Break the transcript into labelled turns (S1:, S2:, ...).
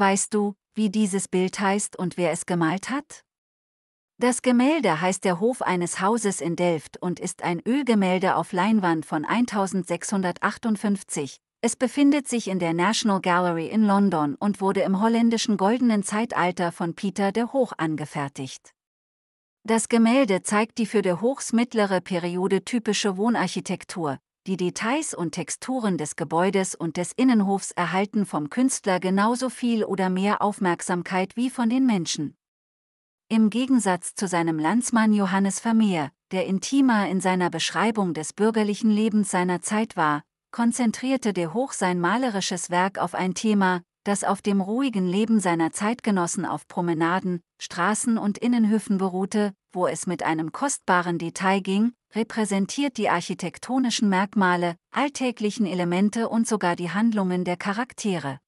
S1: Weißt du, wie dieses Bild heißt und wer es gemalt hat? Das Gemälde heißt der Hof eines Hauses in Delft und ist ein Ölgemälde auf Leinwand von 1658. Es befindet sich in der National Gallery in London und wurde im holländischen goldenen Zeitalter von Pieter de Hoch angefertigt. Das Gemälde zeigt die für de Hochs mittlere Periode typische Wohnarchitektur. Die Details und Texturen des Gebäudes und des Innenhofs erhalten vom Künstler genauso viel oder mehr Aufmerksamkeit wie von den Menschen. Im Gegensatz zu seinem Landsmann Johannes Vermeer, der intimer in seiner Beschreibung des bürgerlichen Lebens seiner Zeit war, konzentrierte der Hoch sein malerisches Werk auf ein Thema, das auf dem ruhigen Leben seiner Zeitgenossen auf Promenaden, Straßen und Innenhöfen beruhte, wo es mit einem kostbaren Detail ging, repräsentiert die architektonischen Merkmale, alltäglichen Elemente und sogar die Handlungen der Charaktere.